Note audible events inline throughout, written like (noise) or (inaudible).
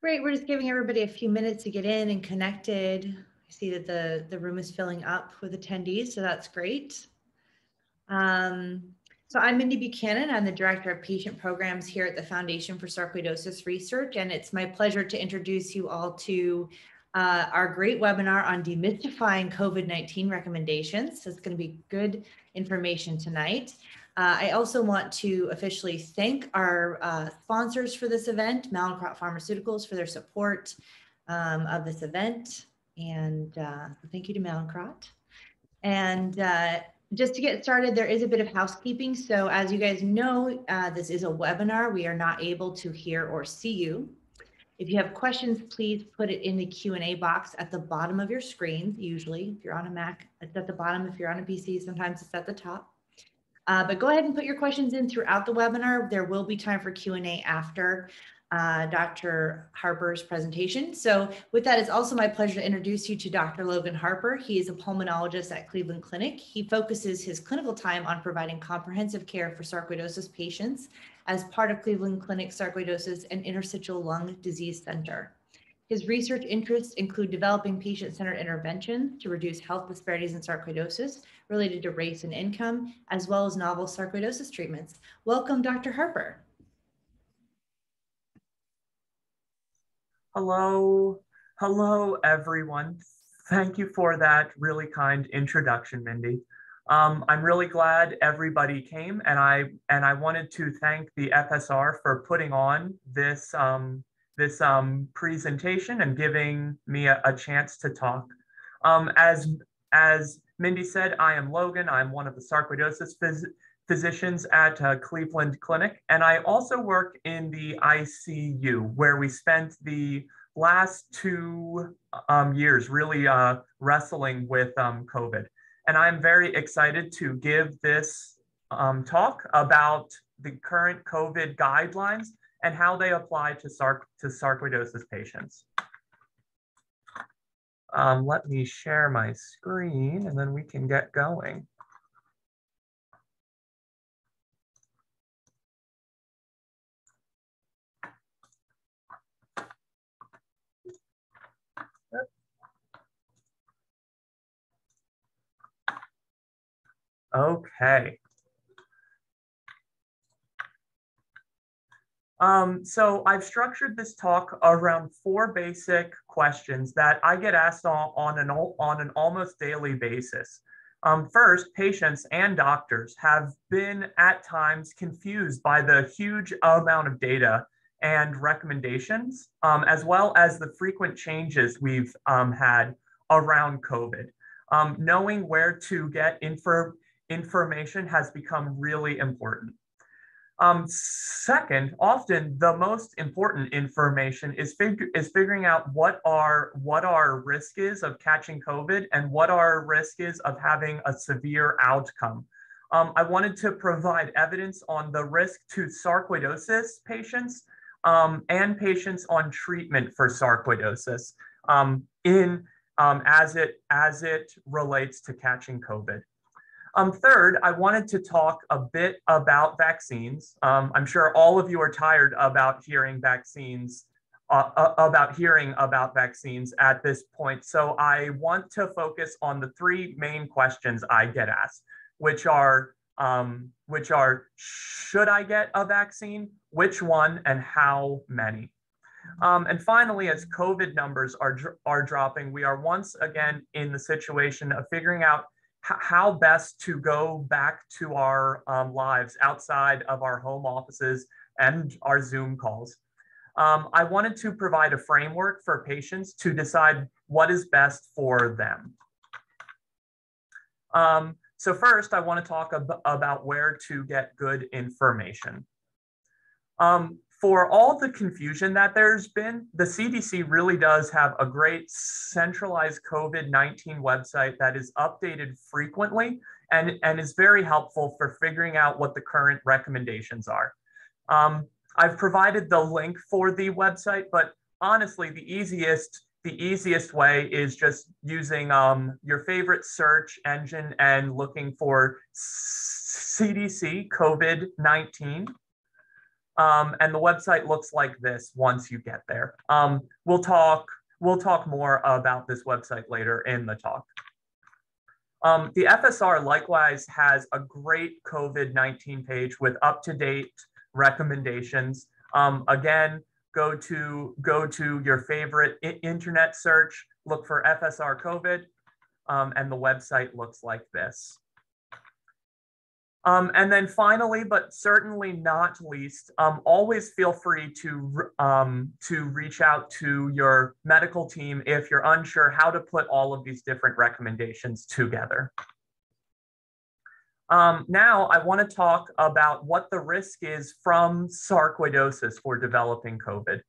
Great. We're just giving everybody a few minutes to get in and connected. I see that the, the room is filling up with attendees, so that's great. Um, so I'm Mindy Buchanan. I'm the Director of Patient Programs here at the Foundation for Sarcoidosis Research, and it's my pleasure to introduce you all to uh, our great webinar on demystifying COVID-19 recommendations. So it's going to be good information tonight. Uh, I also want to officially thank our uh, sponsors for this event, Mallinckrodt Pharmaceuticals, for their support um, of this event. And uh, thank you to Mallinckrodt. And uh, just to get started, there is a bit of housekeeping. So as you guys know, uh, this is a webinar. We are not able to hear or see you. If you have questions, please put it in the Q&A box at the bottom of your screen. Usually, if you're on a Mac, it's at the bottom. If you're on a PC, sometimes it's at the top. Uh, but go ahead and put your questions in throughout the webinar. There will be time for Q&A after uh, Dr. Harper's presentation. So with that, it's also my pleasure to introduce you to Dr. Logan Harper. He is a pulmonologist at Cleveland Clinic. He focuses his clinical time on providing comprehensive care for sarcoidosis patients as part of Cleveland Clinic Sarcoidosis and Interstitial Lung Disease Center. His research interests include developing patient-centered interventions to reduce health disparities in sarcoidosis related to race and income, as well as novel sarcoidosis treatments. Welcome, Dr. Harper. Hello, hello, everyone. Thank you for that really kind introduction, Mindy. Um, I'm really glad everybody came, and I and I wanted to thank the FSR for putting on this um, this um, presentation and giving me a, a chance to talk. Um, as, as Mindy said, I am Logan. I'm one of the sarcoidosis phys physicians at uh, Cleveland Clinic. And I also work in the ICU where we spent the last two um, years really uh, wrestling with um, COVID. And I'm very excited to give this um, talk about the current COVID guidelines and how they apply to, sarc to sarcoidosis patients. Um, let me share my screen and then we can get going. Okay. Um, so I've structured this talk around four basic questions that I get asked on, on, an, on an almost daily basis. Um, first, patients and doctors have been at times confused by the huge amount of data and recommendations, um, as well as the frequent changes we've um, had around COVID. Um, knowing where to get info information has become really important. Um, second, often the most important information is, fig is figuring out what our, what our risk is of catching COVID and what our risk is of having a severe outcome. Um, I wanted to provide evidence on the risk to sarcoidosis patients um, and patients on treatment for sarcoidosis um, in, um, as, it, as it relates to catching COVID. Um, third, I wanted to talk a bit about vaccines. Um, I'm sure all of you are tired about hearing vaccines, uh, uh, about hearing about vaccines at this point. So I want to focus on the three main questions I get asked, which are, um, which are, should I get a vaccine? Which one and how many? Um, and finally, as COVID numbers are, are dropping, we are once again in the situation of figuring out how best to go back to our um, lives outside of our home offices and our Zoom calls. Um, I wanted to provide a framework for patients to decide what is best for them. Um, so first, I want to talk ab about where to get good information. Um, for all the confusion that there's been, the CDC really does have a great centralized COVID 19 website that is updated frequently and, and is very helpful for figuring out what the current recommendations are. Um, I've provided the link for the website, but honestly, the easiest the easiest way is just using um, your favorite search engine and looking for CDC COVID 19 Um, and the website looks like this once you get there. Um, we'll talk we'll talk more about this website later in the talk. Um, the FSR likewise has a great COVID-19 page with up-to-date recommendations. Um, again, go to go to your favorite internet search, look for FSR COVID, um, and the website looks like this. Um, and then finally, but certainly not least, um, always feel free to, um, to reach out to your medical team if you're unsure how to put all of these different recommendations together. Um, now I wanna talk about what the risk is from sarcoidosis for developing COVID.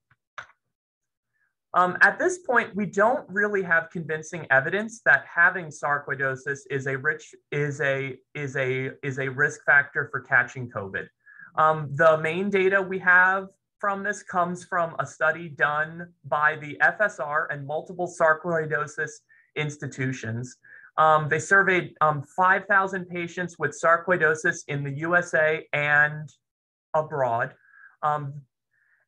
Um, at this point, we don't really have convincing evidence that having sarcoidosis is a rich is a is a is a risk factor for catching COVID. Um, the main data we have from this comes from a study done by the FSR and multiple sarcoidosis institutions. Um, they surveyed um, 5,000 patients with sarcoidosis in the USA and abroad. Um,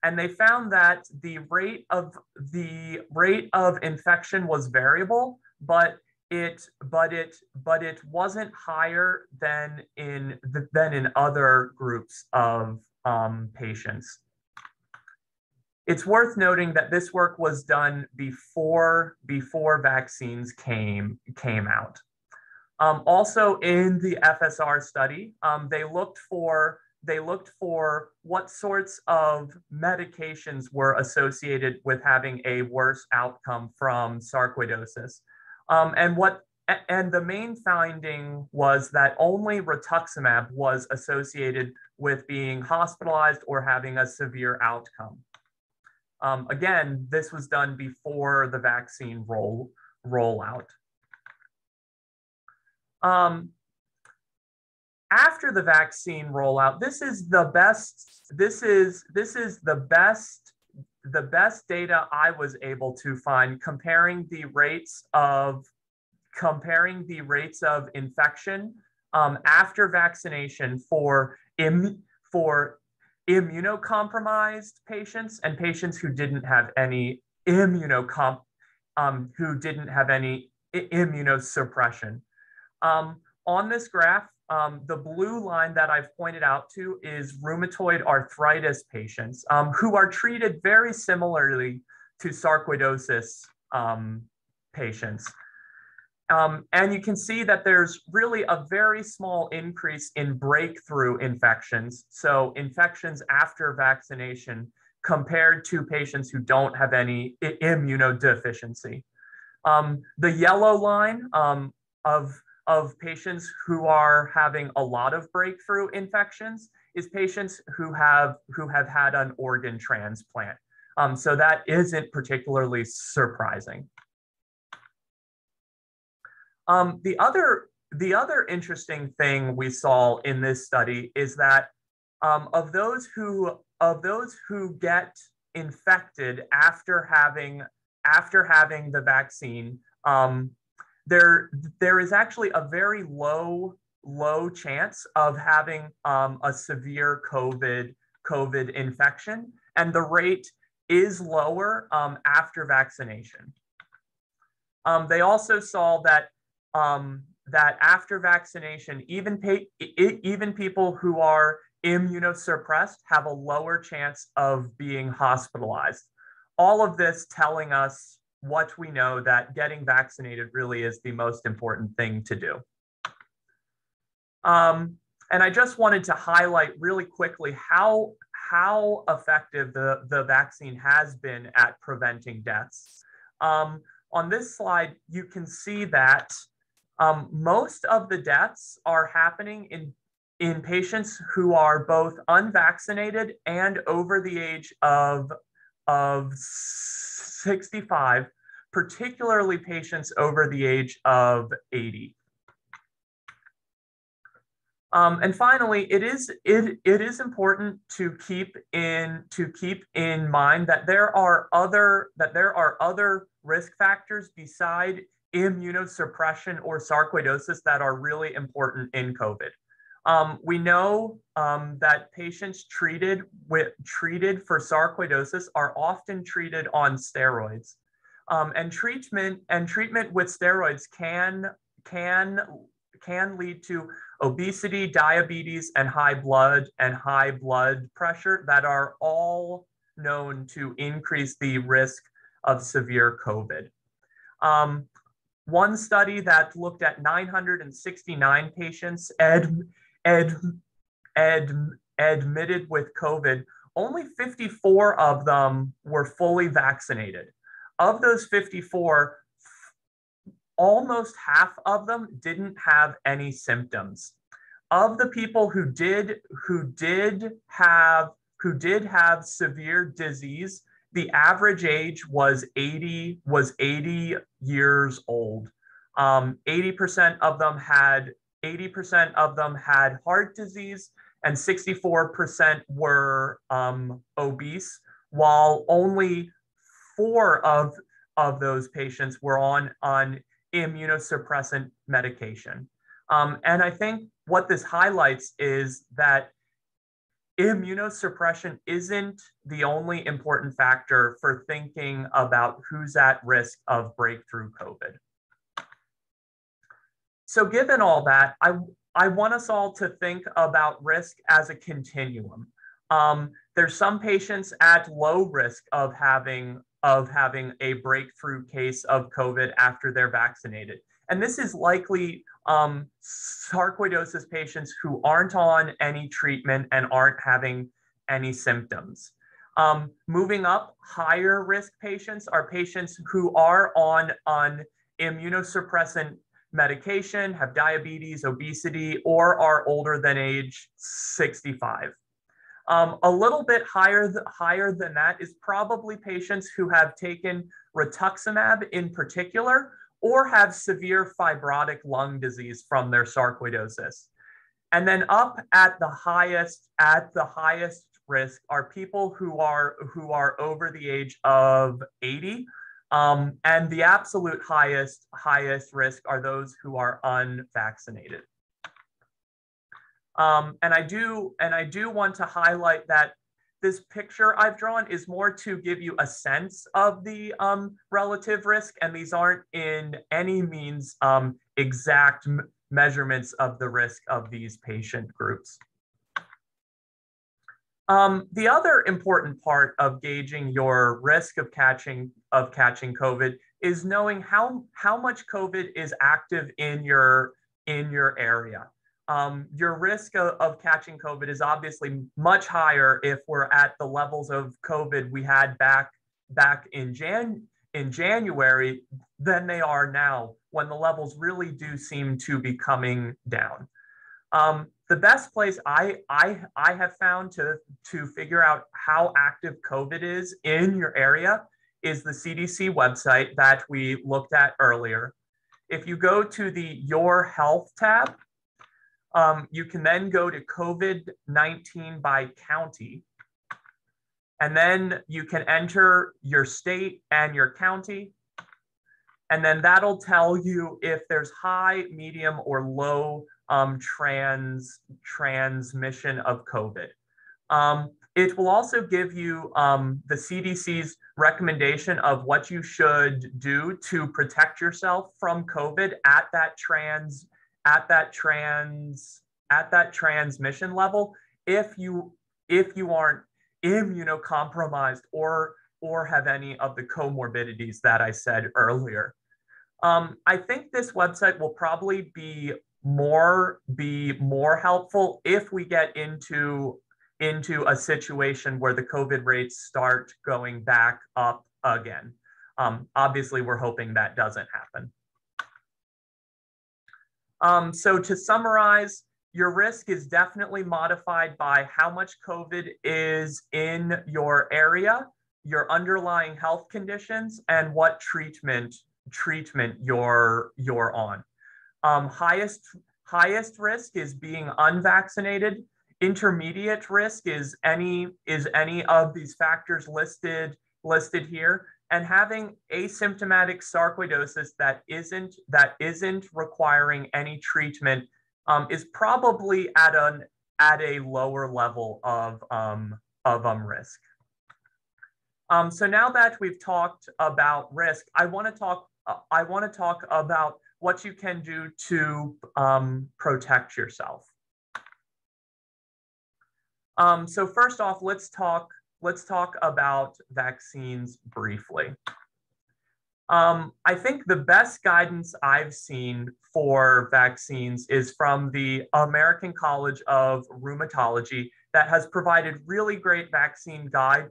and they found that the rate of the rate of infection was variable, but it but it but it wasn't higher than in the, than in other groups of um, patients. It's worth noting that this work was done before before vaccines came came out. Um, also in the FSR study, um, they looked for they looked for what sorts of medications were associated with having a worse outcome from sarcoidosis. Um, and what and the main finding was that only rituximab was associated with being hospitalized or having a severe outcome. Um, again, this was done before the vaccine roll rollout. Um, after the vaccine rollout, this is the best, this is, this is the best, the best data I was able to find comparing the rates of, comparing the rates of infection um, after vaccination for, Im, for immunocompromised patients and patients who didn't have any immunocomp, um, who didn't have any immunosuppression. Um, on this graph, um, the blue line that I've pointed out to is rheumatoid arthritis patients um, who are treated very similarly to sarcoidosis um, patients. Um, and you can see that there's really a very small increase in breakthrough infections. So infections after vaccination compared to patients who don't have any immunodeficiency. Um, the yellow line um, of of patients who are having a lot of breakthrough infections is patients who have who have had an organ transplant. Um, so that isn't particularly surprising. Um, the other the other interesting thing we saw in this study is that um, of those who of those who get infected after having after having the vaccine, um, there there is actually a very low low chance of having um, a severe COVID COVID infection, and the rate is lower um, after vaccination. Um, they also saw that um, that after vaccination, even even people who are immunosuppressed have a lower chance of being hospitalized. All of this telling us what we know that getting vaccinated really is the most important thing to do. Um, and I just wanted to highlight really quickly how, how effective the, the vaccine has been at preventing deaths. Um, on this slide, you can see that um, most of the deaths are happening in, in patients who are both unvaccinated and over the age of, of 65, particularly patients over the age of 80. Um, and finally, it is it, it is important to keep in to keep in mind that there are other that there are other risk factors beside immunosuppression or sarcoidosis that are really important in COVID. Um, we know um, that patients treated with treated for sarcoidosis are often treated on steroids, um, and treatment and treatment with steroids can can can lead to obesity, diabetes, and high blood and high blood pressure that are all known to increase the risk of severe COVID. Um, one study that looked at 969 patients ed, ed, admitted with COVID, only 54 of them were fully vaccinated. Of those 54, almost half of them didn't have any symptoms. Of the people who did who did have who did have severe disease, the average age was 80 was 80 years old. Um, 80% of them had 80% of them had heart disease and 64% were um, obese, while only four of, of those patients were on, on immunosuppressant medication. Um, and I think what this highlights is that immunosuppression isn't the only important factor for thinking about who's at risk of breakthrough COVID. So given all that, I, I want us all to think about risk as a continuum. Um, there's some patients at low risk of having of having a breakthrough case of COVID after they're vaccinated. And this is likely um, sarcoidosis patients who aren't on any treatment and aren't having any symptoms. Um, moving up, higher risk patients are patients who are on, an immunosuppressant medication, have diabetes, obesity, or are older than age 65. Um, a little bit higher, th higher than that is probably patients who have taken rituximab in particular, or have severe fibrotic lung disease from their sarcoidosis. And then up at the highest, at the highest risk are people who are who are over the age of 80. Um, and the absolute highest, highest risk are those who are unvaccinated. Um, and I do, and I do want to highlight that this picture I've drawn is more to give you a sense of the um, relative risk, and these aren't in any means um, exact measurements of the risk of these patient groups. Um, the other important part of gauging your risk of catching of catching COVID is knowing how how much COVID is active in your in your area um, your risk of, of, catching COVID is obviously much higher if we're at the levels of COVID we had back back in Jan in January than they are now when the levels really do seem to be coming down. Um, the best place I, I, I have found to, to figure out how active COVID is in your area is the CDC website that we looked at earlier. If you go to the Your Health tab, um, you can then go to COVID 19 by county. And then you can enter your state and your county. And then that'll tell you if there's high, medium, or low um, trans transmission of COVID. Um, it will also give you um, the CDC's recommendation of what you should do to protect yourself from COVID at that trans at that trans at that transmission level if you if you aren't immunocompromised or or have any of the comorbidities that I said earlier. Um, I think this website will probably be more be more helpful if we get into into a situation where the COVID rates start going back up again. Um, obviously, we're hoping that doesn't happen. Um, so to summarize, your risk is definitely modified by how much COVID is in your area, your underlying health conditions, and what treatment treatment you're you're on. Um, highest highest risk is being unvaccinated. Intermediate risk is any is any of these factors listed listed here and having asymptomatic sarcoidosis that isn't that isn't requiring any treatment um, is probably at an at a lower level of um, of um, risk. Um, so now that we've talked about risk, I want to talk. Uh, I want to talk about what you can do to um, protect yourself. Um, so first off, let's talk. Let's talk about vaccines briefly. Um, I think the best guidance I've seen for vaccines is from the American College of Rheumatology that has provided really great vaccine guide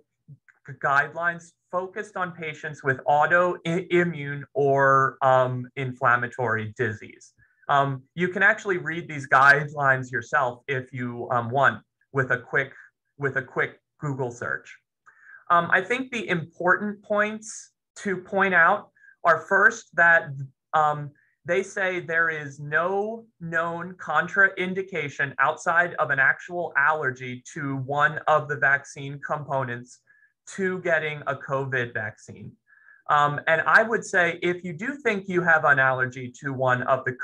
guidelines focused on patients with autoimmune or um, inflammatory disease. Um, you can actually read these guidelines yourself if you um, want with a quick with a quick Google search. Um, I think the important points to point out are first that um, they say there is no known contraindication outside of an actual allergy to one of the vaccine components to getting a COVID vaccine. Um, and I would say if you do think you have an allergy to one of the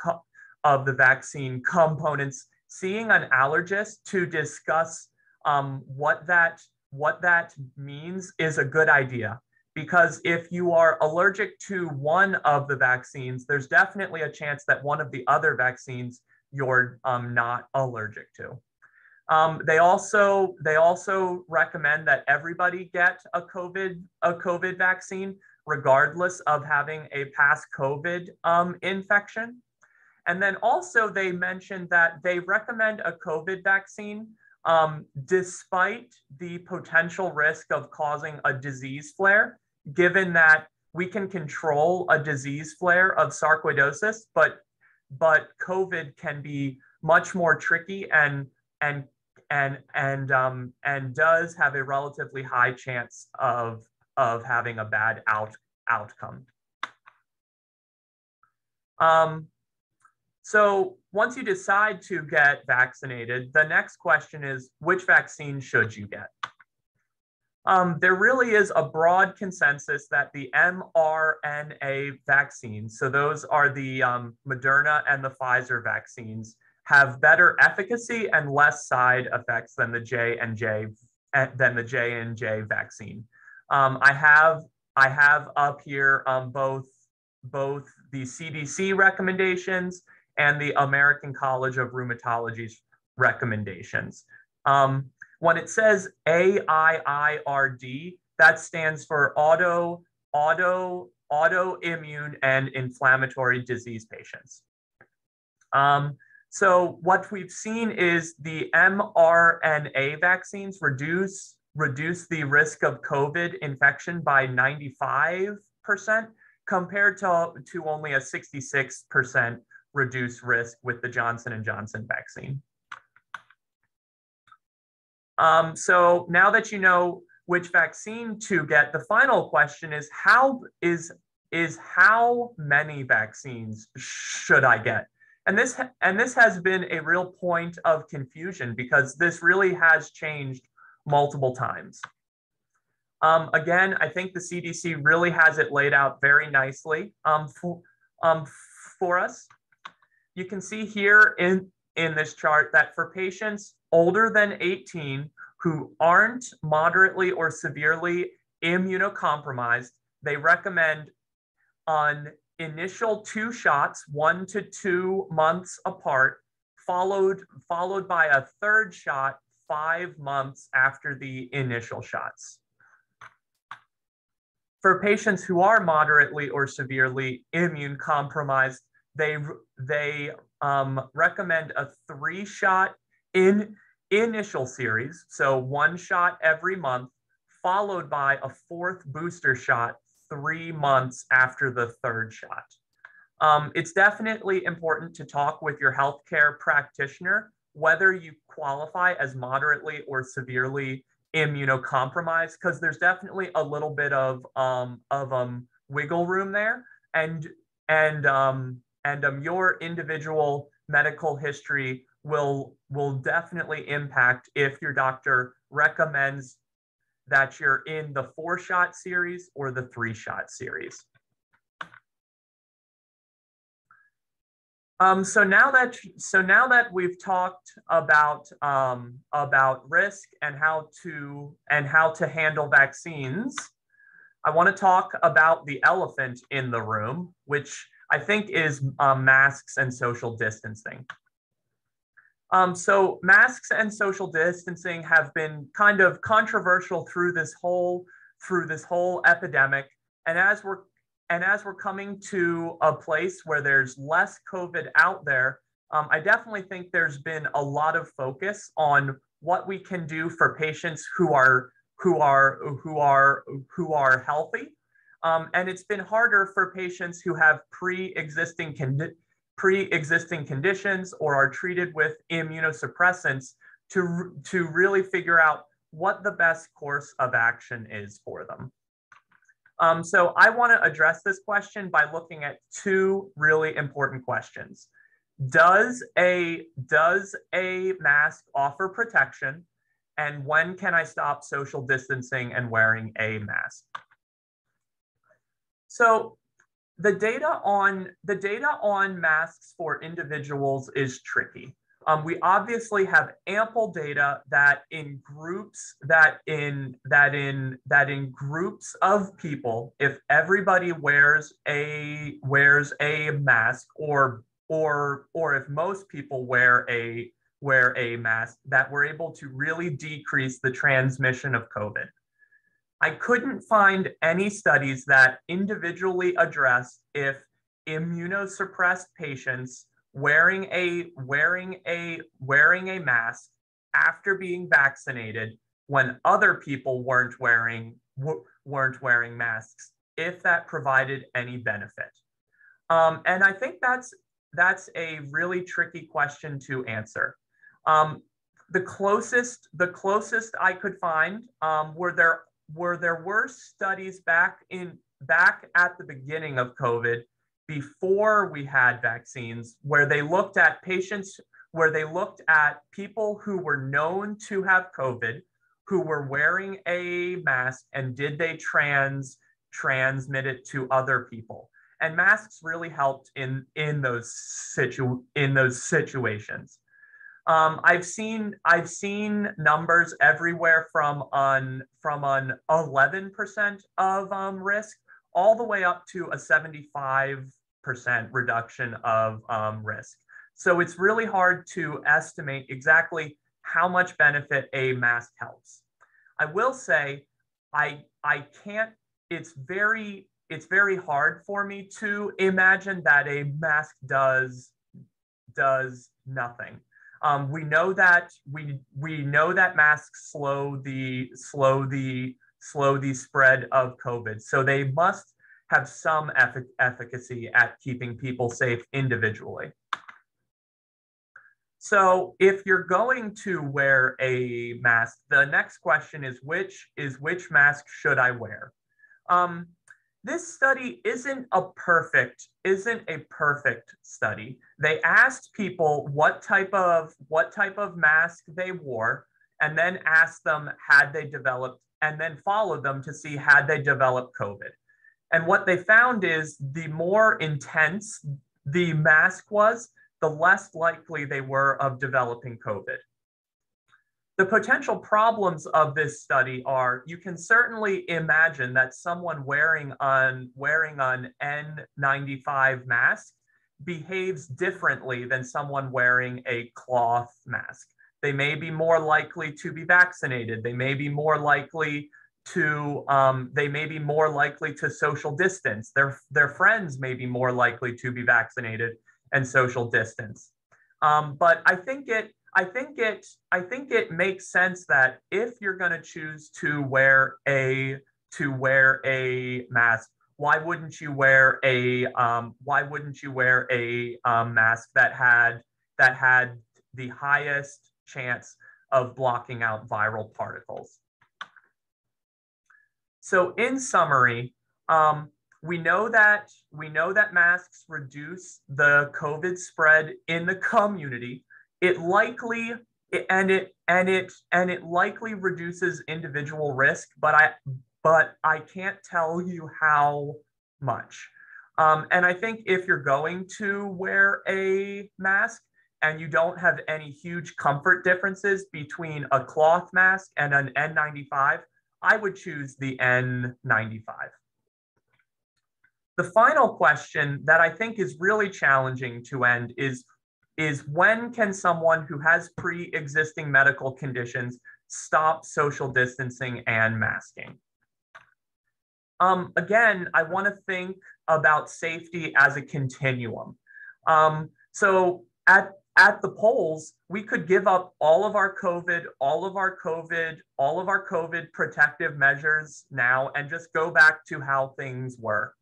of the vaccine components, seeing an allergist to discuss um, what that what that means is a good idea because if you are allergic to one of the vaccines, there's definitely a chance that one of the other vaccines you're um, not allergic to. Um, they also they also recommend that everybody get a COVID a COVID vaccine, regardless of having a past COVID um, infection. And then also they mentioned that they recommend a COVID vaccine um, despite the potential risk of causing a disease flare given that we can control a disease flare of sarcoidosis, but but COVID can be much more tricky and and and and um, and does have a relatively high chance of of having a bad out outcome. Um, so once you decide to get vaccinated, the next question is which vaccine should you get? um, there really is a broad consensus that the mRNA vaccines, so those are the um, Moderna and the Pfizer vaccines, have better efficacy and less side effects than the J and J eh, than the J and J vaccine. Um, I have I have up here um, both both the CDC recommendations and the American College of Rheumatology's recommendations. Um, when it says AIIRD, that stands for auto, auto, autoimmune and inflammatory disease patients. Um, so what we've seen is the mRNA vaccines reduce reduce the risk of COVID infection by 95% compared to, to only a 66% reduced risk with the Johnson & Johnson vaccine. Um, so now that you know which vaccine to get, the final question is how is is how many vaccines should I get? And this and this has been a real point of confusion because this really has changed multiple times. Um, again, I think the CDC really has it laid out very nicely um, for, um, for us. You can see here in, in this chart that for patients older than 18 who aren't moderately or severely immunocompromised, they recommend on initial two shots, one to two months apart, followed, followed by a third shot five months after the initial shots. For patients who are moderately or severely immune compromised, they, they um, recommend a three shot in initial series, so one shot every month, followed by a fourth booster shot three months after the third shot. Um, it's definitely important to talk with your healthcare practitioner, whether you qualify as moderately or severely immunocompromised, because there's definitely a little bit of um, of um, wiggle room there, and and um, and um, your individual medical history will will definitely impact if your doctor recommends that you're in the four shot series or the three shot series. Um, so now that so now that we've talked about um, about risk and how to and how to handle vaccines, I want to talk about the elephant in the room, which I think is um, masks and social distancing. Um, so masks and social distancing have been kind of controversial through this whole through this whole epidemic. And as we're and as we're coming to a place where there's less COVID out there, um, I definitely think there's been a lot of focus on what we can do for patients who are who are who are who are healthy. Um, and it's been harder for patients who have pre-existing condi- pre-existing conditions or are treated with immunosuppressants to, to really figure out what the best course of action is for them. Um, so I want to address this question by looking at two really important questions. Does a, does a mask offer protection? And when can I stop social distancing and wearing a mask? So the data on the data on masks for individuals is tricky. Um, we obviously have ample data that in groups that in that in that in groups of people, if everybody wears a wears a mask or or or if most people wear a wear a mask, that we're able to really decrease the transmission of COVID. I couldn't find any studies that individually address if immunosuppressed patients wearing a wearing a wearing a mask after being vaccinated when other people weren't wearing weren't wearing masks if that provided any benefit. Um, and i think that's that's a really tricky question to answer. Um, the closest the closest i could find um, were there were there were studies back in back at the beginning of covid before we had vaccines where they looked at patients where they looked at people who were known to have covid who were wearing a mask and did they trans transmit it to other people. And masks really helped in in those situ in those situations um, I've seen I've seen numbers everywhere from on from an 11% of um, risk all the way up to a 75% reduction of um, risk. So it's really hard to estimate exactly how much benefit a mask helps. I will say I I can't it's very it's very hard for me to imagine that a mask does does nothing. Um, we know that we we know that masks slow the slow the slow the spread of COVID. So they must have some effic efficacy at keeping people safe individually. So if you're going to wear a mask, the next question is which is which mask should I wear? Um, this study isn't a perfect isn't a perfect study. They asked people what type of what type of mask they wore and then asked them had they developed and then followed them to see had they developed covid. And what they found is the more intense the mask was the less likely they were of developing covid the potential problems of this study are you can certainly imagine that someone wearing an wearing an N95 mask behaves differently than someone wearing a cloth mask. They may be more likely to be vaccinated. They may be more likely to um, they may be more likely to social distance. Their their friends may be more likely to be vaccinated and social distance. Um, but I think it I think it I think it makes sense that if you're going to choose to wear a to wear a mask, why wouldn't you wear a um, why wouldn't you wear a um, mask that had that had the highest chance of blocking out viral particles? So in summary, um, we know that we know that masks reduce the COVID spread in the community it likely and it and it and it likely reduces individual risk but i but i can't tell you how much Um, and I think if you're going to wear a mask and you don't have any huge comfort differences between a cloth mask and an N95, I would choose the N95. The final question that I think is really challenging to end is, is when can someone who has pre-existing medical conditions stop social distancing and masking? Um, again, I want to think about safety as a continuum. Um, so at at the poles, we could give up all of our COVID, all of our COVID, all of our COVID protective measures now and just go back to how things were.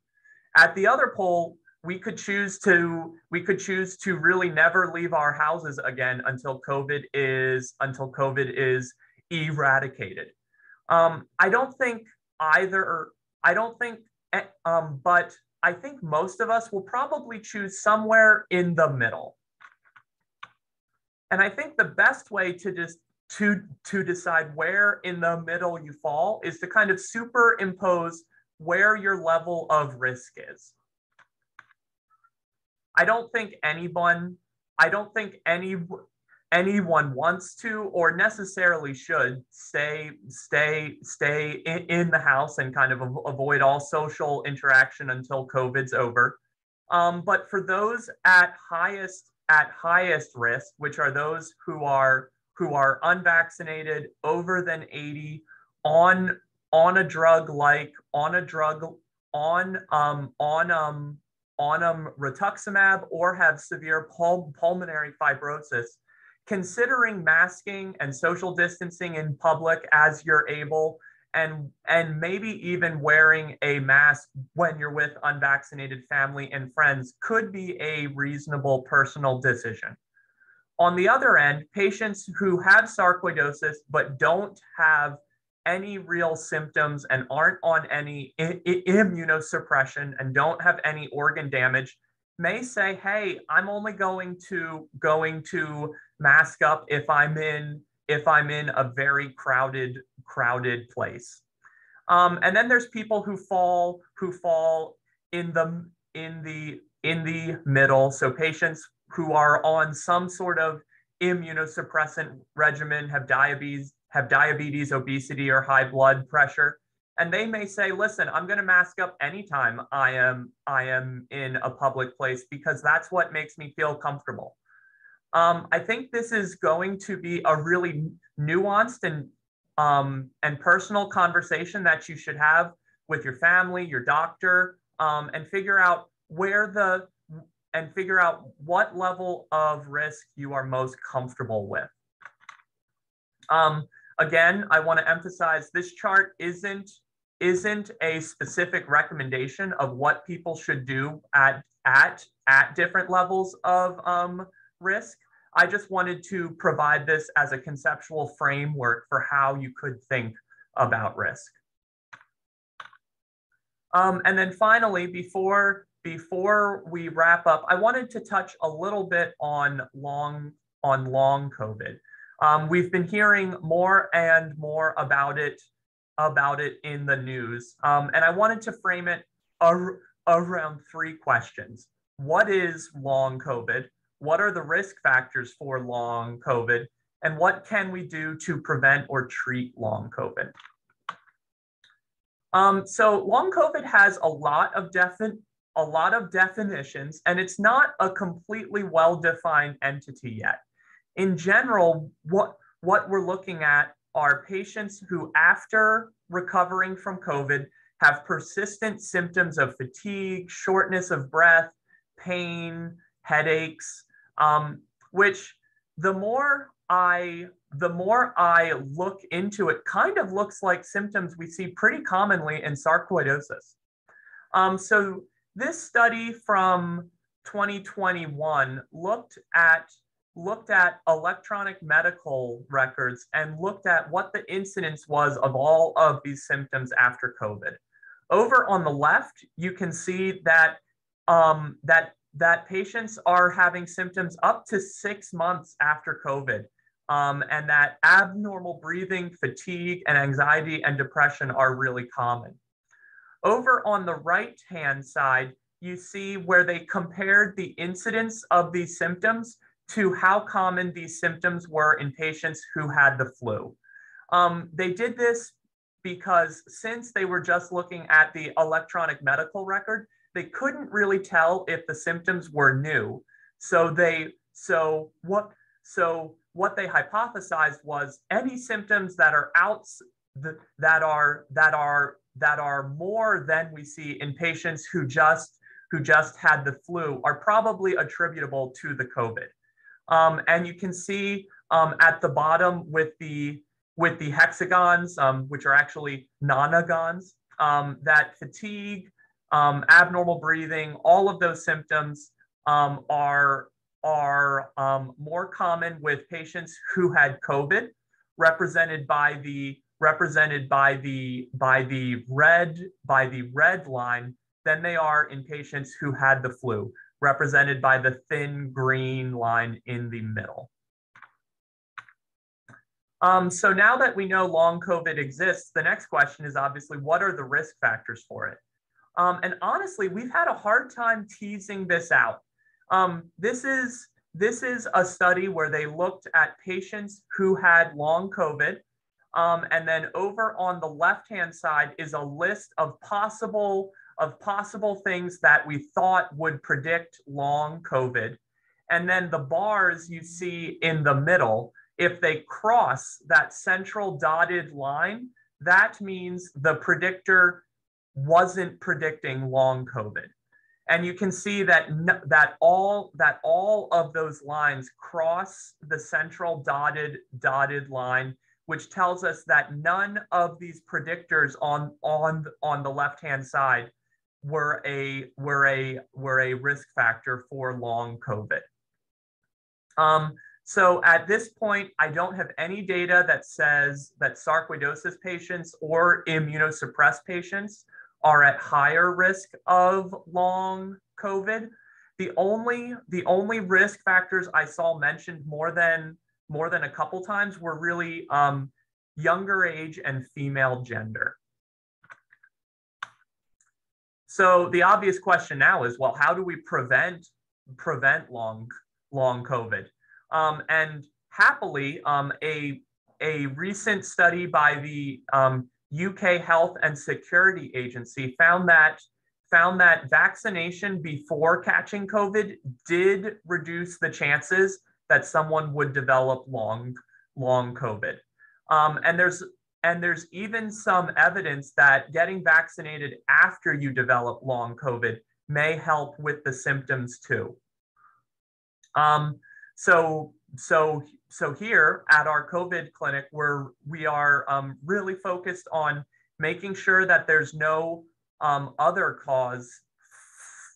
At the other pole, we could choose to we could choose to really never leave our houses again until COVID is until COVID is eradicated. Um, I don't think either. I don't think, eh, um, but I think most of us will probably choose somewhere in the middle. And I think the best way to just to to decide where in the middle you fall is to kind of superimpose where your level of risk is. I don't think anyone I don't think any anyone wants to or necessarily should stay stay stay in, in the house and kind of avoid all social interaction until COVID's over. Um, but for those at highest at highest risk, which are those who are who are unvaccinated, over than 80, on on a drug like on a drug on um on um on um rituximab or have severe pul- pulmonary fibrosis considering masking and social distancing in public as you're able and and maybe even wearing a mask when you're with unvaccinated family and friends could be a reasonable personal decision. On the other end, patients who have sarcoidosis but don't have any real symptoms and aren't on any I- I- immunosuppression and don't have any organ damage may say, "Hey, I'm only going to going to mask up if I'm in if I'm in a very crowded crowded place. Um, and then there's people who fall who fall in the in the in the middle. So patients who are on some sort of immunosuppressant regimen have diabetes have diabetes, obesity, or high blood pressure. And they may say, listen, I'm going to mask up anytime I am I am in a public place because that's what makes me feel comfortable. Um, I think this is going to be a really nuanced and um, and personal conversation that you should have with your family, your doctor, um, and figure out where the and figure out what level of risk you are most comfortable with. Um, again, I want to emphasize this chart isn't isn't a specific recommendation of what people should do at at at different levels of um, risk. I just wanted to provide this as a conceptual framework for how you could think about risk. Um, and then finally, before, before we wrap up, I wanted to touch a little bit on long, on long COVID. Um, we've been hearing more and more about it, about it in the news. Um, and I wanted to frame it ar around three questions. What is long COVID? what are the risk factors for long COVID, and what can we do to prevent or treat long COVID? Um, so long COVID has a lot of definite a lot of definitions, and it's not a completely well-defined entity yet. In general, what, what we're looking at are patients who, after recovering from COVID, have persistent symptoms of fatigue, shortness of breath, pain, headaches, um, which the more I the more I look into it, kind of looks like symptoms we see pretty commonly in sarcoidosis. Um, so this study from 2021 looked at looked at electronic medical records and looked at what the incidence was of all of these symptoms after COVID. Over on the left, you can see that um, that that patients are having symptoms up to six months after COVID, um, and that abnormal breathing, fatigue, and anxiety and depression are really common. Over on the right hand side, you see where they compared the incidence of these symptoms to how common these symptoms were in patients who had the flu. Um, they did this because since they were just looking at the electronic medical record, they couldn't really tell if the symptoms were new. So they so what so what they hypothesized was any symptoms that are out that are that are that are more than we see in patients who just who just had the flu are probably attributable to the COVID. Um, and you can see um, at the bottom with the with the hexagons, um, which are actually nonagons, um, that fatigue, um, abnormal breathing, all of those symptoms um, are are more common with patients who had COVID, represented by the represented by the by the red by the red line than they are in patients who had the flu, represented by the thin green line in the middle. Um, so now that we know long COVID exists, the next question is obviously what are the risk factors for it? Um, and honestly, we've had a hard time teasing this out. Um, this is this is a study where they looked at patients who had long COVID um, and then over on the left-hand side is a list of possible of possible things that we thought would predict long COVID. And then the bars you see in the middle, if they cross that central dotted line, that means the predictor wasn't predicting long COVID. And you can see that, that, all, that all of those lines cross the central dotted, dotted line which tells us that none of these predictors on, on, on the left-hand side were a, were, a, were a risk factor for long COVID. Um, so at this point, I don't have any data that says that sarcoidosis patients or immunosuppressed patients are at higher risk of long COVID. The only, the only risk factors I saw mentioned more than more than a couple times were really um, younger age and female gender. So the obvious question now is, well, how do we prevent prevent long long COVID? Um, and happily, um, a a recent study by the um, UK Health and Security Agency found that found that vaccination before catching COVID did reduce the chances that someone would develop long, long COVID. Um, and there's and there's even some evidence that getting vaccinated after you develop long COVID may help with the symptoms too. Um, so so so here at our COVID clinic, where we are um, really focused on making sure that there's no um, other cause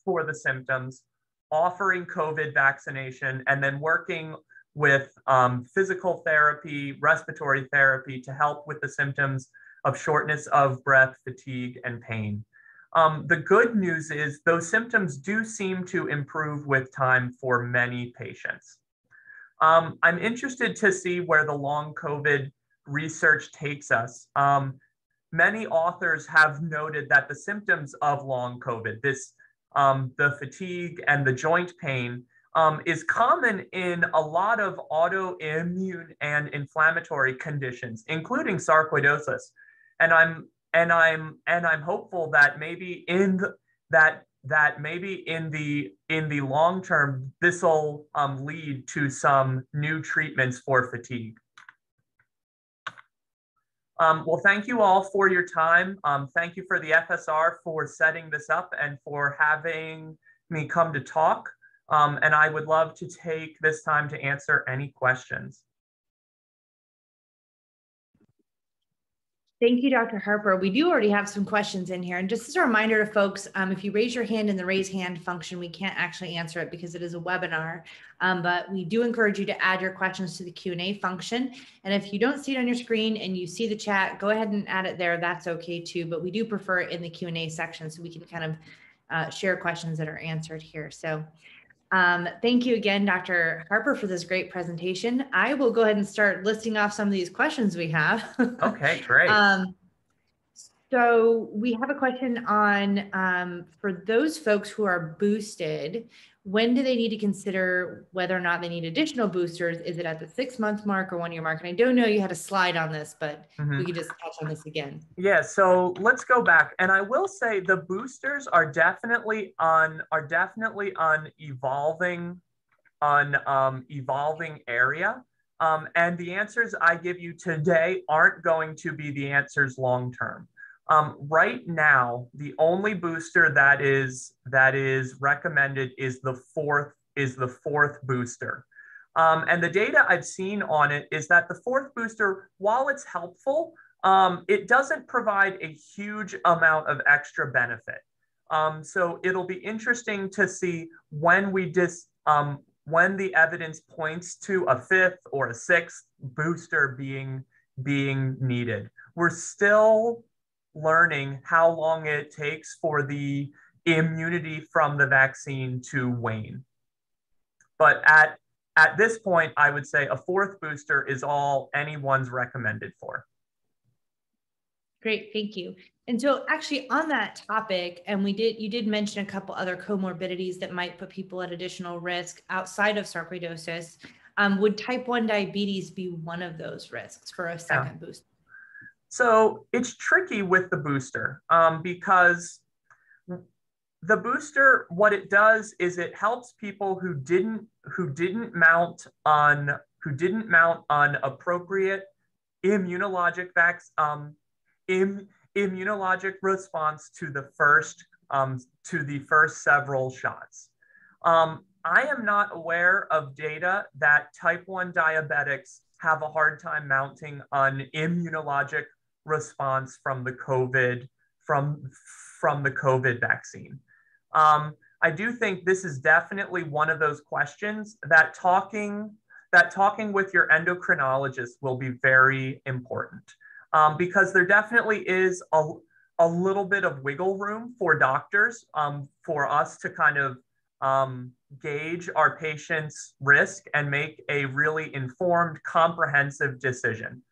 for the symptoms, offering COVID vaccination, and then working with um, physical therapy, respiratory therapy to help with the symptoms of shortness of breath, fatigue, and pain. Um, the good news is those symptoms do seem to improve with time for many patients. Um, I'm interested to see where the long COVID research takes us. Um, many authors have noted that the symptoms of long COVID, this um, the fatigue and the joint pain, um, is common in a lot of autoimmune and inflammatory conditions, including sarcoidosis. And I'm and I'm and I'm hopeful that maybe in the, that that maybe in the in the long term this will um, lead to some new treatments for fatigue. Um, well, thank you all for your time. Um, thank you for the FSR for setting this up and for having me come to talk. Um, and I would love to take this time to answer any questions. Thank you, Dr. Harper. We do already have some questions in here. And just as a reminder to folks, um, if you raise your hand in the raise hand function, we can't actually answer it because it is a webinar. Um, but we do encourage you to add your questions to the Q&A function. And if you don't see it on your screen and you see the chat, go ahead and add it there. That's okay too. But we do prefer it in the Q&A section so we can kind of uh, share questions that are answered here. So um, thank you again, Dr. Harper, for this great presentation. I will go ahead and start listing off some of these questions we have. (laughs) Okay, great. um, So we have a question on um, for those folks who are boosted, when do they need to consider whether or not they need additional boosters? Is it at the six month mark or one year mark? And I don't know you had a slide on this, but Mhm. we could just touch on this again. Yeah, so let's go back. And I will say the boosters are definitely on are definitely on evolving on um, evolving area. Um, and the answers I give you today aren't going to be the answers long term. Um, right now, the only booster that is that is recommended is the fourth is the fourth booster. Um, and the data I've seen on it is that the fourth booster, while it's helpful, um, it doesn't provide a huge amount of extra benefit. Um, so it'll be interesting to see when we dis um, when the evidence points to a fifth or a sixth booster being being needed. We're still learning how long it takes for the immunity from the vaccine to wane. But at at this point, I would say a fourth booster is all anyone's recommended for. Great, thank you. And so actually on that topic, and we did, you did mention a couple other comorbidities that might put people at additional risk outside of sarcoidosis. Um, would type 1 diabetes be one of those risks for a second yeah. boost? So it's tricky with the booster um, because the booster, what it does is it helps people who didn't who didn't mount on who didn't mount on appropriate immunologic vaccine um, Im, immunologic response to the first um, to the first several shots. Um, I am not aware of data that type 1 diabetics have a hard time mounting on immunologic response from the COVID from from the COVID vaccine. Um, I do think this is definitely one of those questions that talking that talking with your endocrinologist will be very important um, because there definitely is a, a little bit of wiggle room for doctors um, for us to kind of um, gauge our patient's risk and make a really informed, comprehensive decision.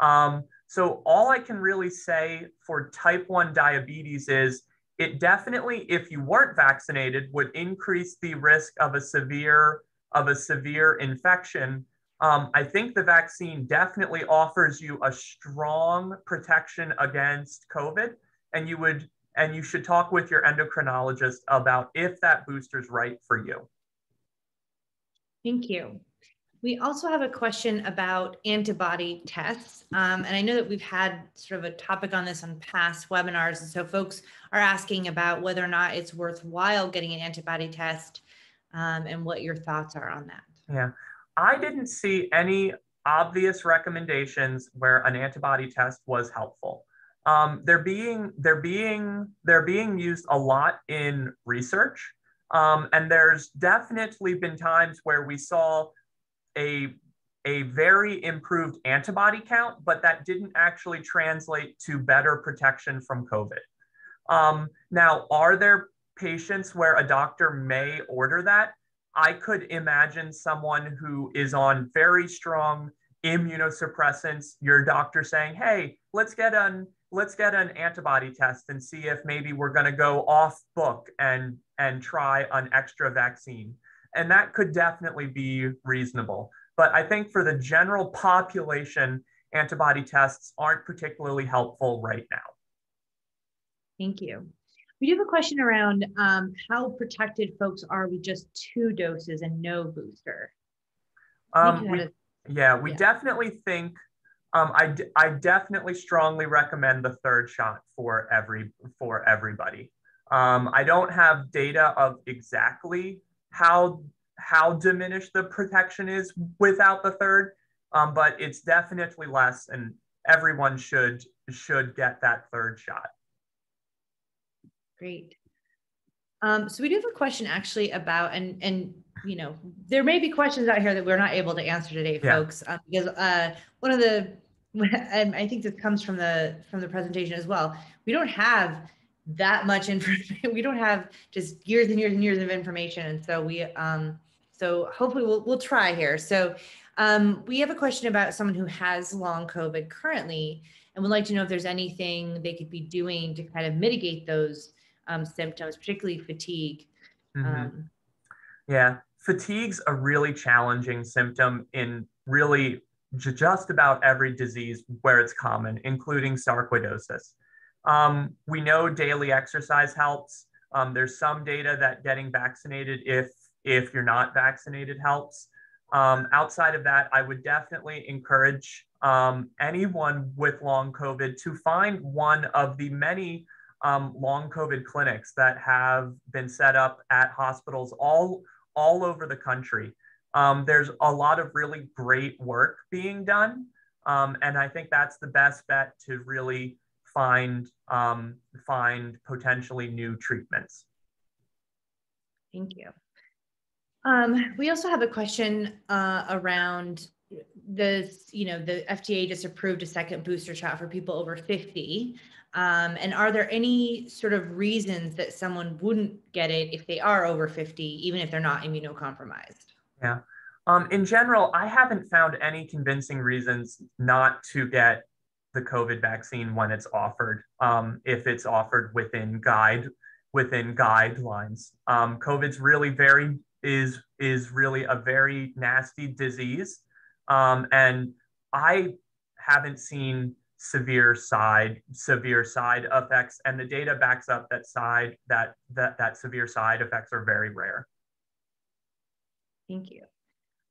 Um, so all I can really say for type 1 diabetes is it definitely, if you weren't vaccinated, would increase the risk of a severe of a severe infection. Um, I think the vaccine definitely offers you a strong protection against COVID, and you would and you should talk with your endocrinologist about if that booster is right for you. Thank you. We also have a question about antibody tests. Um, and I know that we've had sort of a topic on this on past webinars. And so folks are asking about whether or not it's worthwhile getting an antibody test um, and what your thoughts are on that. Yeah, I didn't see any obvious recommendations where an antibody test was helpful. Um, they're being they're being they're being used a lot in research, um, and there's definitely been times where we saw a a very improved antibody count, but that didn't actually translate to better protection from COVID. Um, now, are there patients where a doctor may order that? I could imagine someone who is on very strong immunosuppressants, your doctor saying, hey, let's get an let's get an antibody test and see if maybe we're going to go off book and and try an extra vaccine. And that could definitely be reasonable. But I think for the general population, antibody tests aren't particularly helpful right now. Thank you. We do have a question around um, how protected folks are with just two doses and no booster. Um, we, yeah, we yeah. definitely think, um, I, I definitely strongly recommend the third shot for every for everybody. Um, I don't have data of exactly how how diminished the protection is without the third, um, but it's definitely less, and everyone should should get that third shot. Great. Um, so we do have a question actually about, and and you know, there may be questions out here that we're not able to answer today, yeah. folks, um, because uh, one of the, (laughs) and I think this comes from the from the presentation as well. We don't have that much information. (laughs) we don't have just years and years and years of information, and so we, um, so hopefully we'll we'll try here. So um, we have a question about someone who has long COVID currently and would like to know if there's anything they could be doing to kind of mitigate those um, symptoms, particularly fatigue. Mhm. Um, Yeah, fatigue's a really challenging symptom in really ju- just about every disease where it's common, including sarcoidosis. Um, we know daily exercise helps. Um, there's some data that getting vaccinated if if you're not vaccinated helps. Um, outside of that, I would definitely encourage um, anyone with long COVID to find one of the many um, long COVID clinics that have been set up at hospitals all all over the country. Um, there's a lot of really great work being done, um, and I think that's the best bet to really find um, find potentially new treatments. Thank you. Um, we also have a question uh, around the, you know, the FDA just approved a second booster shot for people over 50. Um, and are there any sort of reasons that someone wouldn't get it if they are over 50, even if they're not immunocompromised? Yeah. Um, in general, I haven't found any convincing reasons not to get the COVID vaccine when it's offered, um, if it's offered within guide within guidelines. Um, COVID's really very is is really a very nasty disease, um, and I haven't seen severe side severe side effects, and the data backs up that side that that that severe side effects are very rare. Thank you.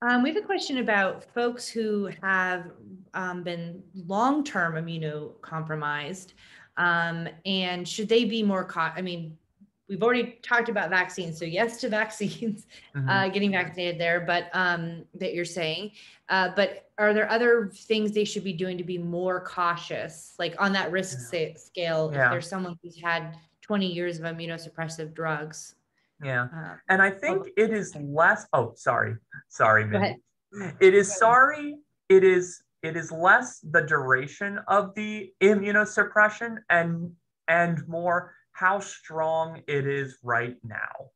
Um, we have a question about folks who have um, been long-term immunocompromised, um, and should they be more caught? I mean, we've already talked about vaccines, so yes to (laughs) vaccines, Mhm. uh, getting vaccinated there, but um, that you're saying. Uh, but are there other things they should be doing to be more cautious, like on that risk sa- scale? Yeah. If there's someone who's had 20 years of immunosuppressive drugs. Yeah. Uh, And I think it is less. Oh, sorry, sorry, Mindy. It is sorry. It is it is less the duration of the immunosuppression and and more how strong it is right now.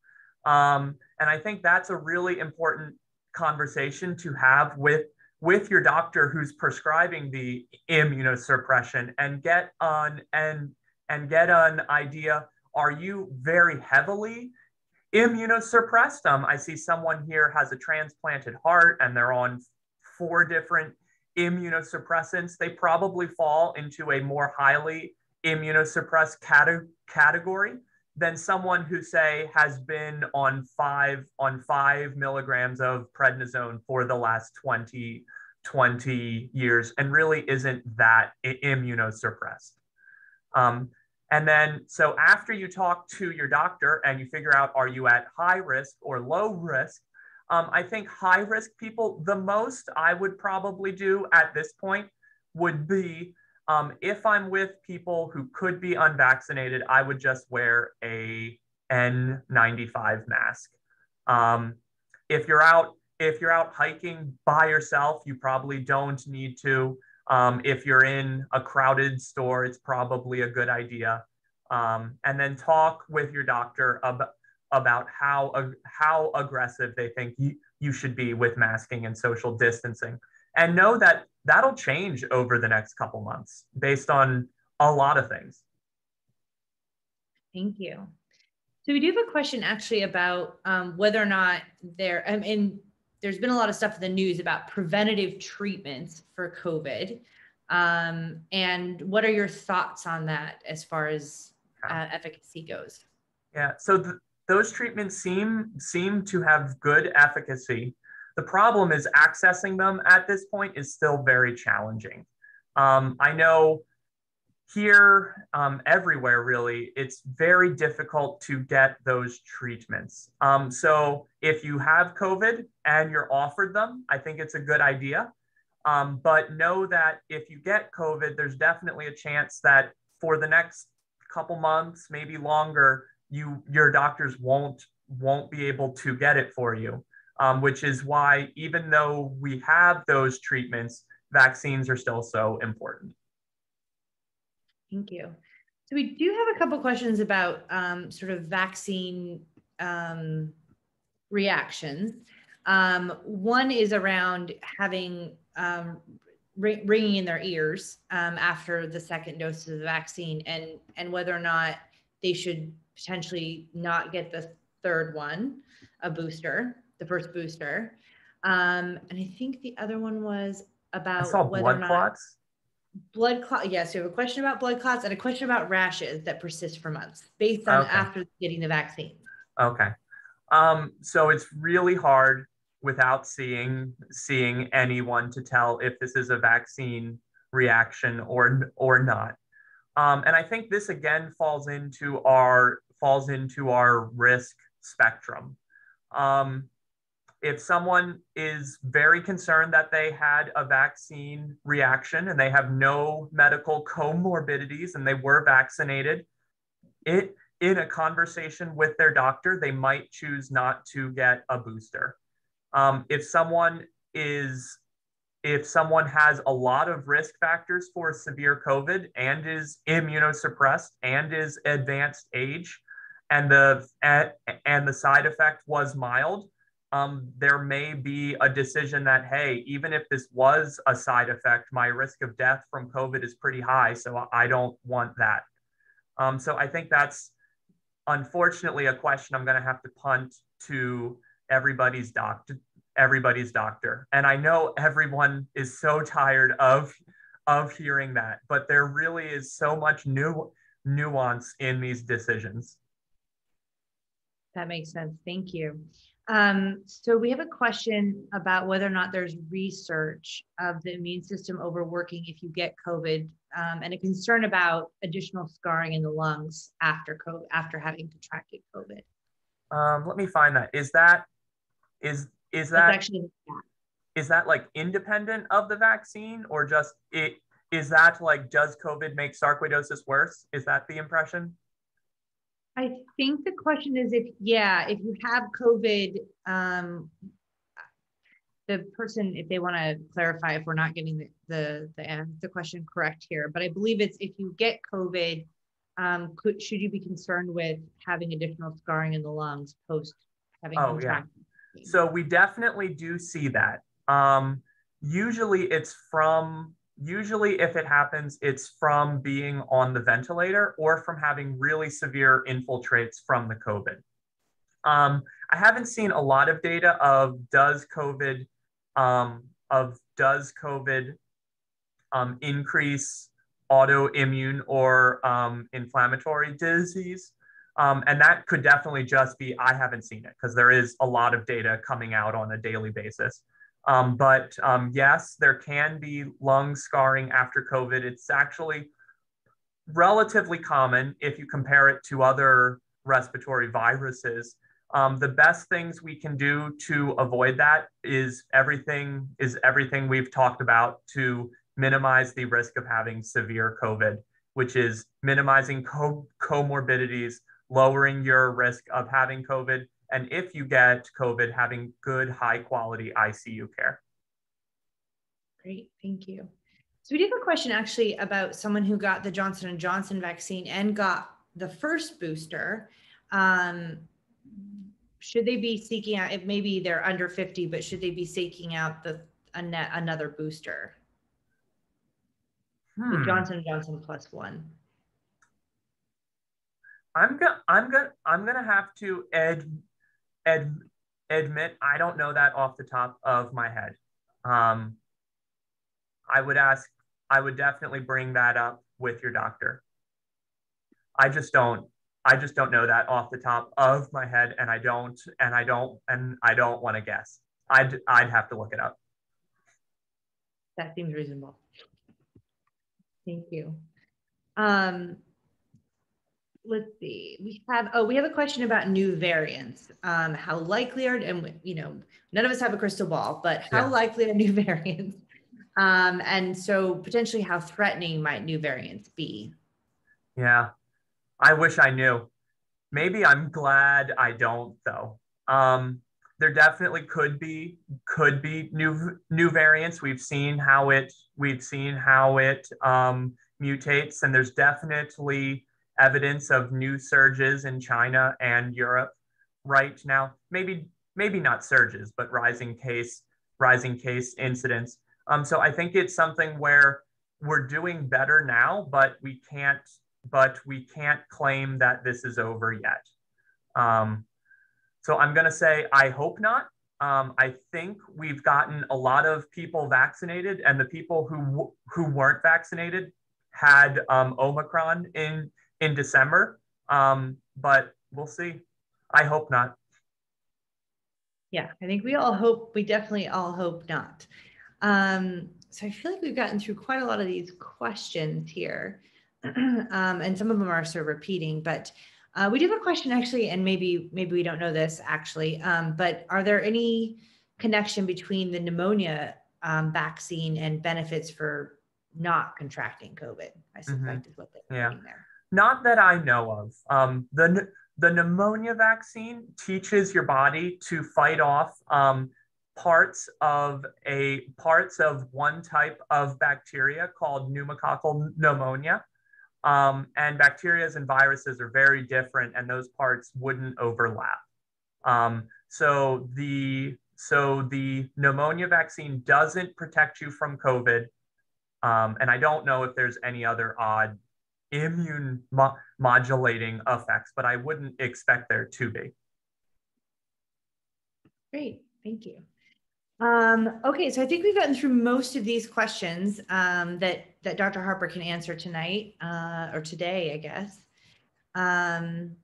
Um, and I think that's a really important conversation to have with with your doctor who's prescribing the immunosuppression and get on and and get an idea are you very heavily immunosuppressed. Um, I see someone here has a transplanted heart and they're on four different immunosuppressants. They probably fall into a more highly immunosuppressed cate- category than someone who say has been on five on five milligrams of prednisone for the last 20 20 years and really isn't that immunosuppressed um, and then, so after you talk to your doctor and you figure out are you at high risk or low risk, um, I think high risk people, the most I would probably do at this point would be um, if I'm with people who could be unvaccinated, I would just wear a N95 mask. Um, if you're out, if you're out hiking by yourself, you probably don't need to. Um, if you're in a crowded store, it's probably a good idea. Um, and then talk with your doctor ab- about how how aggressive they think you, you should be with masking and social distancing. And know that that'll change over the next couple months based on a lot of things. Thank you. So we do have a question actually about um, whether or not there, I and there's been a lot of stuff in the news about preventative treatments for COVID. Um, and what are your thoughts on that as far as uh, efficacy goes? Yeah, so th- those treatments seem seem to have good efficacy. The problem is accessing them at this point is still very challenging. Um, I know here, um, everywhere really, it's very difficult to get those treatments. Um, so if you have COVID and you're offered them, I think it's a good idea. Um, but know that if you get COVID, there's definitely a chance that for the next couple months, maybe longer, you your doctors won't won't be able to get it for you. Um, which is why even though we have those treatments, vaccines are still so important. Thank you. So we do have a couple questions about um, sort of vaccine um, reactions. Um, one is around having um, ring, ringing in their ears um, after the second dose of the vaccine and and whether or not they should potentially not get the third one a booster the first booster um, and i think the other one was about whether blood or not clots. Blood clot yes you have a question about blood clots and a question about rashes that persist for months based on Okay. after getting the vaccine Okay. Um, so it's really hard without seeing seeing anyone to tell if this is a vaccine reaction or or not. Um, and I think this again falls into our falls into our risk spectrum. Um, if someone is very concerned that they had a vaccine reaction and they have no medical comorbidities and they were vaccinated, it in a conversation with their doctor, they might choose not to get a booster. Um, if someone is if someone has a lot of risk factors for severe COVID and is immunosuppressed and is advanced age, and the and, and the side effect was mild, um, there may be a decision that hey, even if this was a side effect, my risk of death from COVID is pretty high, so I don't want that. Um, so I think that's unfortunately a question I'm going to have to punt to everybody's doctor everybody's doctor and i know everyone is so tired of of hearing that but there really is so much new nuance in these decisions That makes sense. Thank you. Um, so we have a question about whether or not there's research of the immune system overworking if you get COVID, um, and a concern about additional scarring in the lungs after COVID, after having contracted COVID. um, let me find that. Is that is is that actually is that like independent of the vaccine or just it is that like does covid make sarcoidosis worse? Is that the impression I think the question is if, yeah, if you have COVID, um, the person, if they want to clarify if we're not getting the, the, the, the question correct here, but I believe it's if you get COVID, um, could, should you be concerned with having additional scarring in the lungs post having Oh, yeah. So we definitely do see that. Um, usually it's from, usually if it happens, it's from being on the ventilator or from having really severe infiltrates from the COVID. Um, I haven't seen a lot of data of does COVID, um, of does COVID um, increase autoimmune or um, inflammatory disease. Um, and that could definitely just be, I haven't seen it because there is a lot of data coming out on a daily basis. Um, but um, yes, there can be lung scarring after COVID. It's actually relatively common if you compare it to other respiratory viruses. Um, the best things we can do to avoid that is everything is everything we've talked about to minimize the risk of having severe COVID, which is minimizing co- comorbidities, lowering your risk of having COVID, and if you get COVID, having good, high quality ICU care. Great, thank you. So we do have a question actually about someone who got the Johnson and Johnson vaccine and got the first booster. Um, should they be seeking out? If maybe they're under fifty, but should they be seeking out the another booster? The Hmm. Johnson and Johnson plus one. I'm gonna I'm gonna I'm gonna have to ed, ed, admit I don't know that off the top of my head. Um, I would ask I would definitely bring that up with your doctor. I just don't I just don't know that off the top of my head and I don't and I don't and I don't want to guess. I'd I'd have to look it up. That seems reasonable. Thank you. Um, let's see, we have, oh, we have a question about new variants. Um, how likely are, and you know, none of us have a crystal ball, but how Yeah. likely are new (laughs) variants? Um, and so potentially how threatening might new variants be? Yeah, I wish I knew. Maybe I'm glad I don't though. Um, there definitely could be could be new new variants. We've seen how it we've seen how it um, mutates, and there's definitely evidence of new surges in China and Europe right now. Maybe maybe not surges, but rising case rising case incidents. Um, so I think it's something where we're doing better now, but we can't but we can't claim that this is over yet. Um, so I'm going to say I hope not. Um, I think we've gotten a lot of people vaccinated, and the people who who weren't vaccinated had um, Omicron in in December. Um, but we'll see. I hope not. Yeah, I think we all hope. We definitely all hope not. Um, so I feel like we've gotten through quite a lot of these questions here, (clears throat) um, and some of them are sort of repeating. But uh, we do have a question actually, and maybe maybe we don't know this actually, um, but are there any connection between the pneumonia um, vaccine and benefits for not contracting COVID? I mm-hmm. suspect mm-hmm. is what they're yeah. there. Not that I know of. Um, the the pneumonia vaccine teaches your body to fight off um, parts of a parts of one type of bacteria called pneumococcal pneumonia. Um, and bacteria and viruses are very different, and those parts wouldn't overlap. Um, so the so the pneumonia vaccine doesn't protect you from COVID, um, and I don't know if there's any other odd immune mo modulating effects, but I wouldn't expect there to be. Great, thank you. Um, okay, so I think we've gotten through most of these questions um, that that Dr. Harper can answer tonight uh, or today, I guess. Um,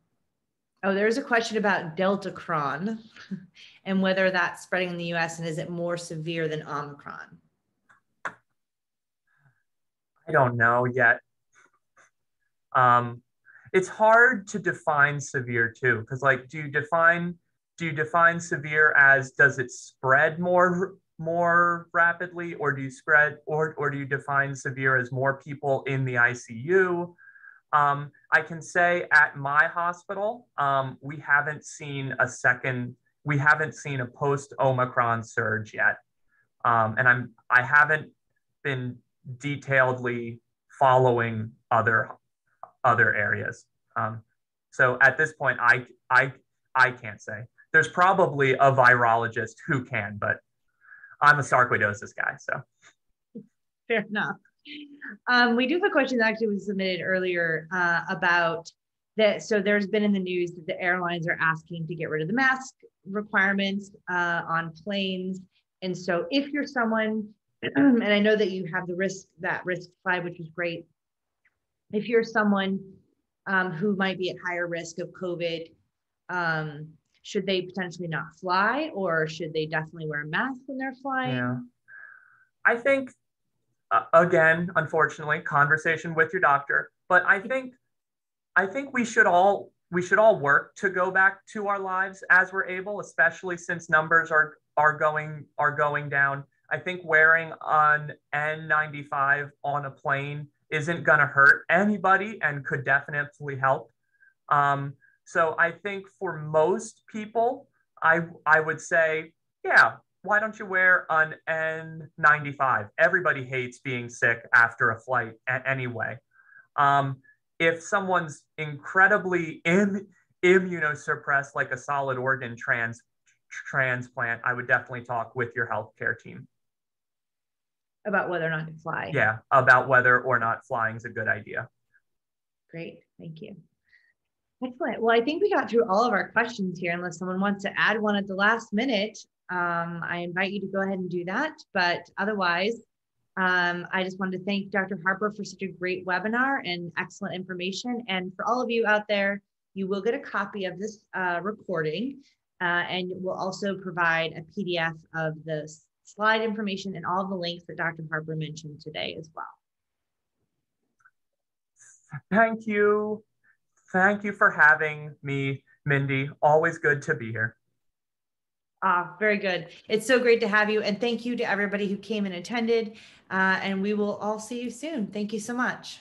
oh, there's a question about Delta Deltacron (laughs) and whether that's spreading in the U.S. and is it more severe than Omicron? I don't know yet. Um, it's hard to define severe too, because like, do you define do you define severe as does it spread more more rapidly or do you spread or, or do you define severe as more people in the icu um, i can say at my hospital um, we haven't seen a second we haven't seen a post omicron surge yet. Um, and i'm i haven't been detailedly following other other areas um, so at this point i i i can't say there's probably a virologist who can, but I'm a sarcoidosis guy, so. Fair enough. Um, we do have a question that actually was submitted earlier uh, about that. So there's been in the news that the airlines are asking to get rid of the mask requirements uh, on planes. And so if you're someone, (clears throat) and I know that you have the risk, that risk slide, which is great. If you're someone um, who might be at higher risk of COVID, um, should they potentially not fly or should they definitely wear a mask when they're flying? Yeah. I think, uh, again, unfortunately, conversation with your doctor, but I think, I think we should all we should all work to go back to our lives as we're able, especially since numbers are are going are going down. I think wearing an N95 on a plane isn't going to hurt anybody and could definitely help. Um, so I think for most people, I, I would say, yeah, why don't you wear an N95? Everybody hates being sick after a flight anyway. Um, if someone's incredibly Im- immunosuppressed, like a solid organ trans- transplant, I would definitely talk with your healthcare team. About whether or not to fly. Yeah, about whether or not flying is a good idea. Great, thank you. Excellent. Well, I think we got through all of our questions here. Unless someone wants to add one at the last minute, um, I invite you to go ahead and do that. But otherwise, um, I just wanted to thank Dr. Harper for such a great webinar and excellent information. And for all of you out there, you will get a copy of this uh, recording uh, and we'll also provide a PDF of the slide information and all the links that Dr. Harper mentioned today as well. Thank you. Thank you for having me, Mindy. Always good to be here. Ah, very good. It's so great to have you. And thank you to everybody who came and attended. Uh, and we will all see you soon. Thank you so much.